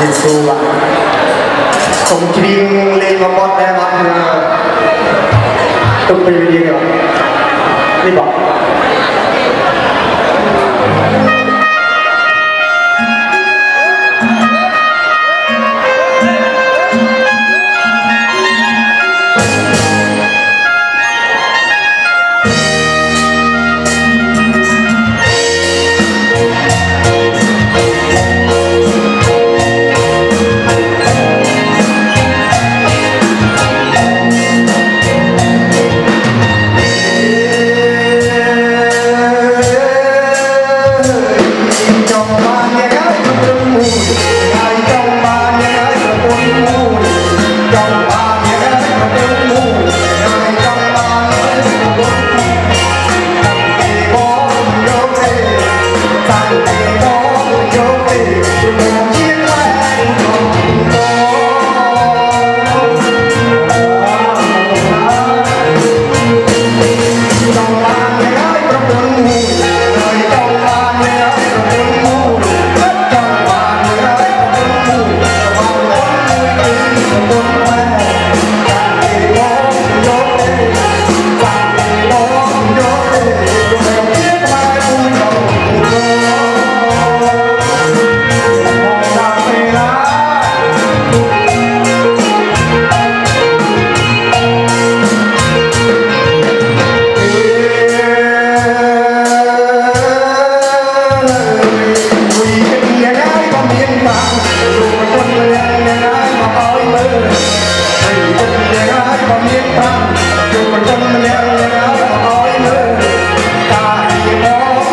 เป็นสูบสมคิงเล่นมาบอดได้มาต้องไปวิ่งเลยนี่บอก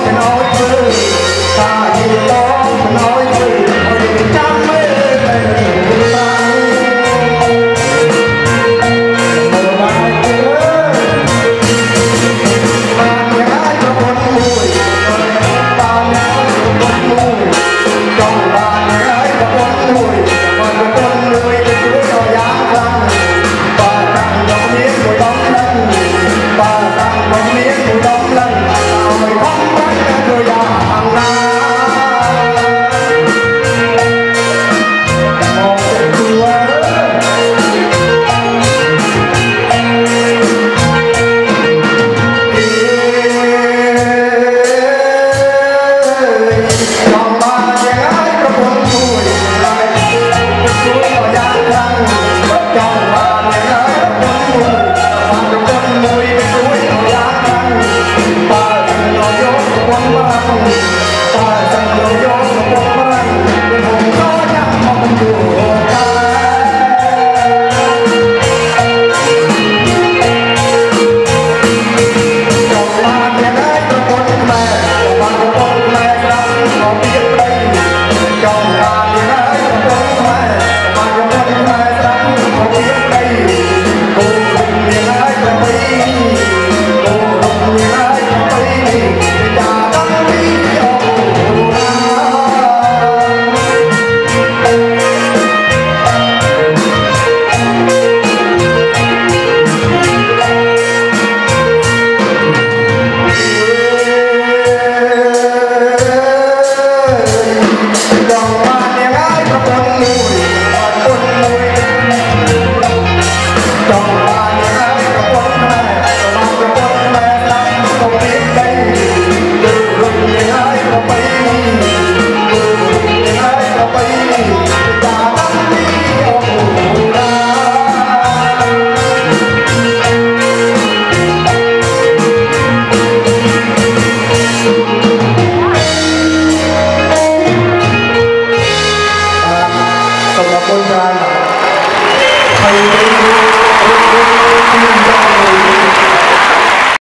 And all good. Pagkakulala, kayo ko, ko, ko, ko, ko, ko, ko,